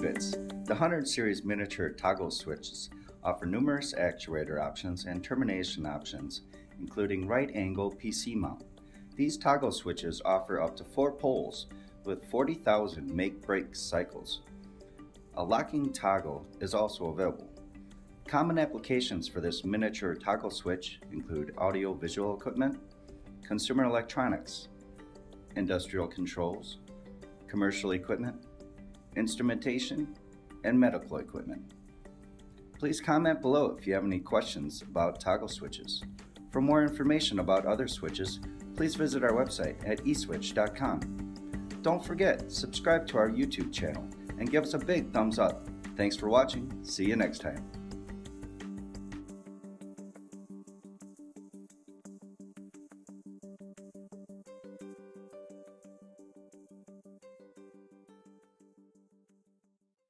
the 100 series miniature toggle switches offer numerous actuator options and termination options, including right angle PC mount. These toggle switches offer up to four poles with 40,000 make break cycles. A locking toggle is also available. Common applications for this miniature toggle switch include audio visual equipment, consumer electronics, industrial controls, commercial equipment, instrumentation, and medical equipment. Please comment below if you have any questions about toggle switches. For more information about other switches, please visit our website at eswitch.com. Don't forget, subscribe to our YouTube channel and give us a big thumbs up. Thanks for watching. See you next time.